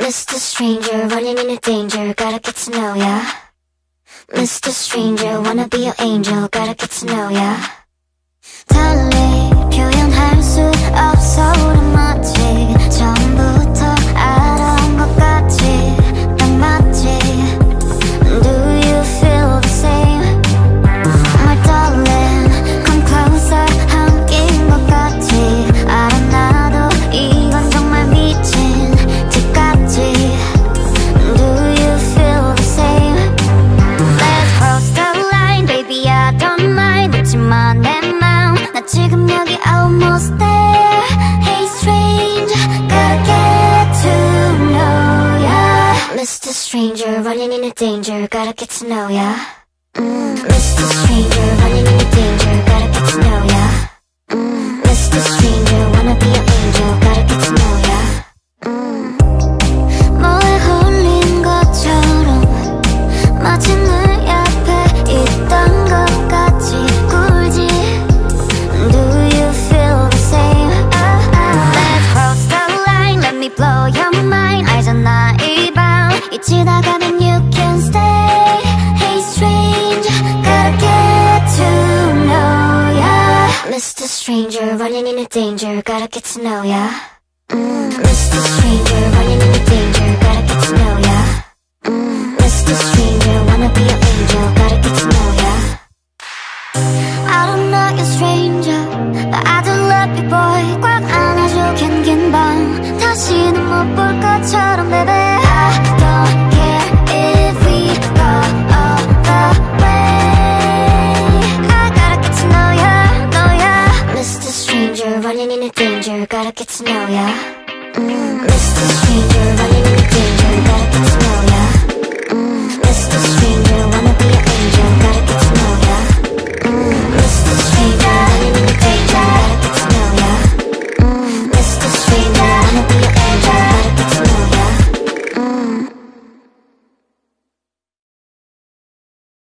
Mr. Stranger, running into danger, gotta get to know ya. Mr. Stranger, wanna be your angel, gotta get to know ya. 마 내맘나 지금 여기 almost there Hey strange, gotta get to know ya Mr. Stranger, running into danger, gotta get to know ya mm, Mr. Stranger, Mr. Stranger running into danger Gotta get to know ya mm, Mr. Stranger running into danger Gotta get to know ya mm, Mr. Stranger wanna be your angel Gotta get to know ya I don't know you're stranger But I do love you boy Stranger Gotta get to know ya mm, Mr. Stranger